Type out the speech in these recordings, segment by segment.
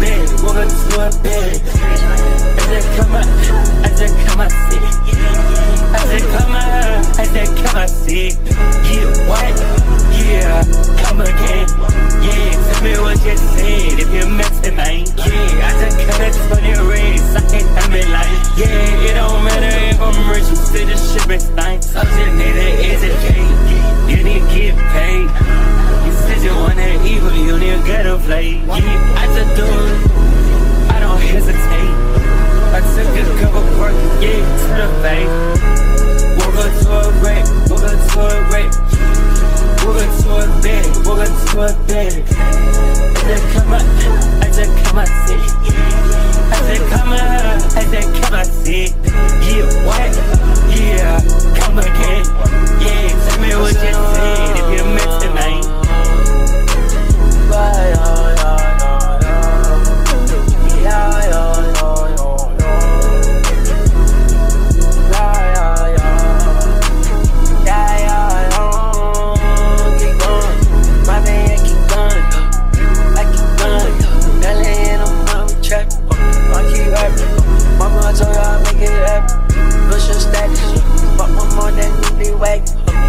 bed, woman. pain. just need to educate. You need to get paid. You said you want that evil, you need to get a play. Yeah, I just do it. I don't hesitate. I took a couple work, gave it to the bank. Woke up to a wreck, woke up to a wreck. Woke up to a bed, woke up to a bed. I just come out. I just come out sick. I just come out. I just come out sick. Yeah.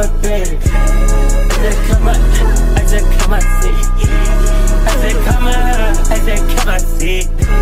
a bed. I just come out, I just come out sick. I just come out, I just come out sick.